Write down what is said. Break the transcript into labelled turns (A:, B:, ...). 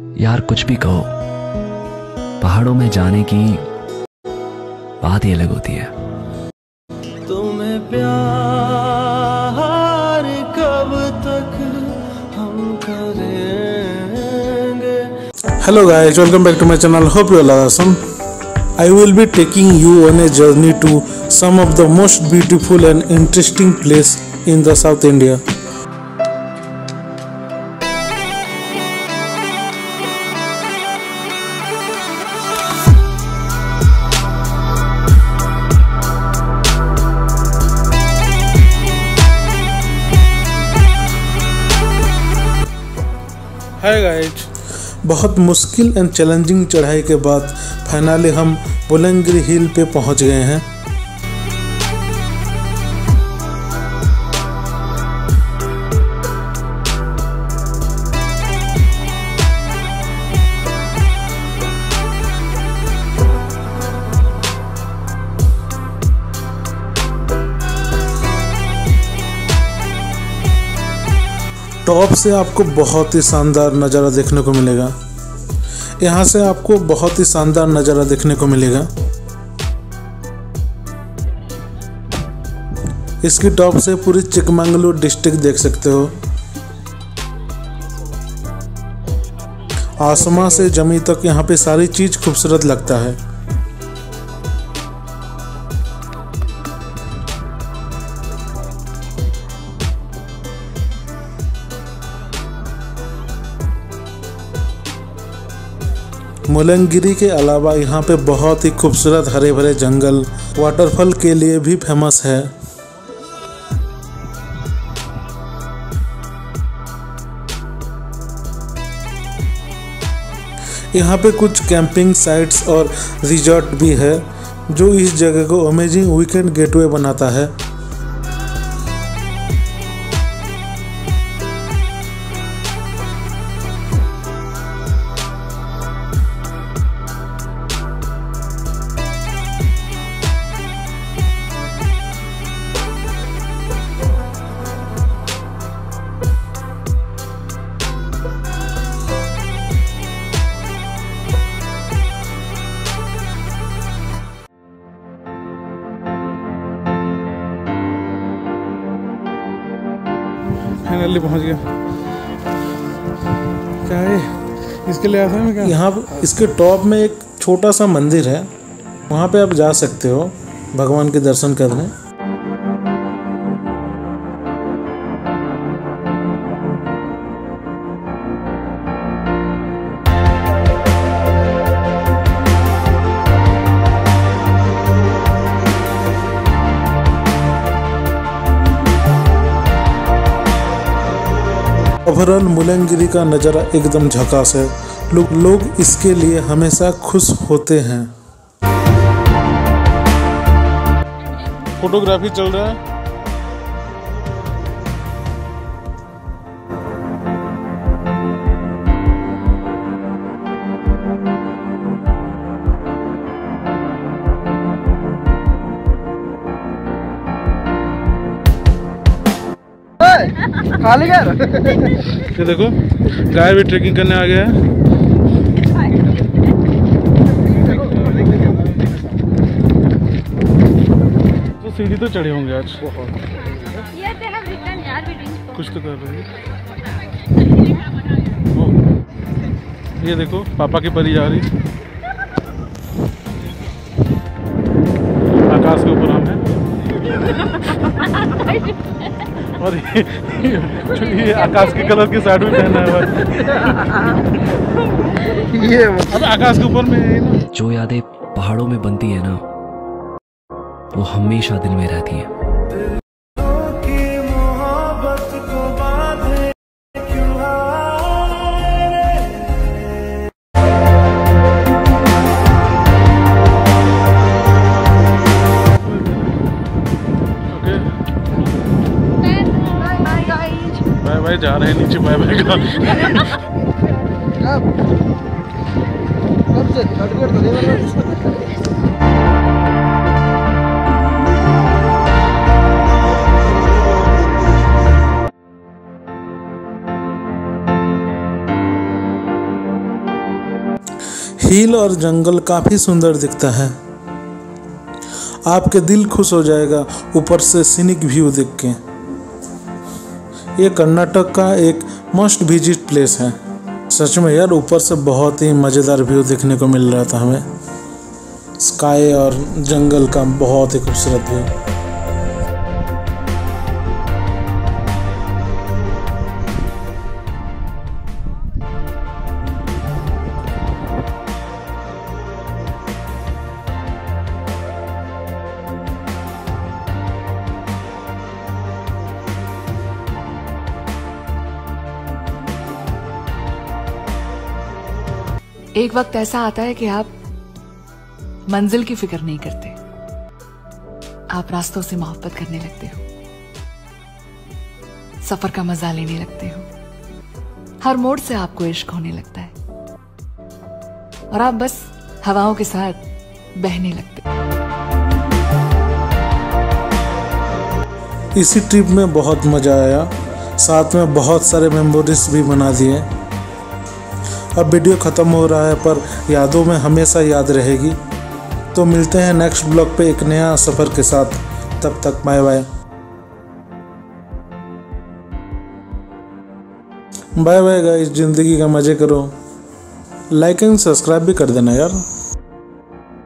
A: यार कुछ भी कहो पहाड़ों में जाने की बात ही अलग होती है
B: तुम्हें प्यार कब तक हम करेंगे
C: guys, welcome back to my channel. Hope you all are awesome. I will be taking you on a journey to some of the most beautiful and interesting place in the South India. Guys बहुत मुश्किल and challenging चढ़ाई के बाद finally हम बुलंगिरी हिल पे पहुँच गए हैं। टॉप से आपको बहुत ही शानदार नज़ारा देखने को मिलेगा। यहाँ से आपको बहुत ही शानदार नज़ारा देखने को मिलेगा। इसकी टॉप से पूरी चिकमंगलूर डिस्ट्रिक्ट देख सकते हो। आसमां से जमी तक यहाँ पे सारी चीज़ खूबसूरत लगता है। मुलंगिरी के अलावा यहाँ पे बहुत ही खूबसूरत हरे भरे जंगल वाटरफॉल के लिए भी फ़ेमस है। यहाँ पे कुछ कैंपिंग साइट्स और रिजॉर्ट भी है, जो इस जगह को अमेजिंग वीकेंड गेटवे बनाता है। फाइनली पहुँच गया। क्या है? इसके लिए आया था मैं क्या? यहाँ इसके टॉप में एक छोटा सा मंदिर है। वहाँ पे आप जा सकते हो, भगवान के दर्शन करने। ओवरऑल मुलंगिरी का नज़ारा एकदम झकास है। लोग लोग इसके लिए हमेशा खुश होते हैं। फोटोग्राफी चल रहा है।
D: खाली कर
C: ये देखो गाय भी ट्रेकिंग करने आ गया है। तो सीढ़ी तो चढ़े होंगे आज।
E: यार
C: कुछ तो कर रहे हैं। ये देखो पापा की परी जा रही। आकाश के ऊपर हम हैं। और ये, आकाश के कलर की साड़ी भी पहना हुआ है।
D: ये
C: अब आकाश के ऊपर में ना।
A: जो यादें पहाड़ों में बनती है ना वो हमेशा दिल में रहती हैं।
C: बाय जा रहे हैं नीचे बाय बाय का।
D: वाला
C: हिल और जंगल काफ़ी सुंदर दिखता है। आपके दिल खुश हो जाएगा ऊपर से सीनिक व्यू देख के। ये कर्नाटक का एक मस्ट विज़िट प्लेस है। सच में यार, ऊपर से बहुत ही मज़ेदार व्यू देखने को मिल रहा था हमें। स्काई और जंगल का बहुत ही खूबसूरत व्यू
F: एक वक्त ऐसा आता है कि आप मंजिल की फ़िक्र नहीं करते। आप रास्तों से मोहब्बत करने लगते हो। सफ़र का मज़ा लेने लगते हो। हर मोड़ से आपको इश्क होने लगता है। और आप बस हवाओं के साथ बहने लगते
C: इसी ट्रिप में बहुत मज़ा आया। साथ में बहुत सारे मेमोरीज भी बना दिए। अब वीडियो ख़त्म हो रहा है, पर यादों में हमेशा याद रहेगी। तो मिलते हैं नेक्स्ट ब्लॉग पे एक नया सफ़र के साथ। तब तक bye bye bye bye guys ज़िंदगी का मज़े करो। लाइक एंड सब्सक्राइब भी कर देना यार।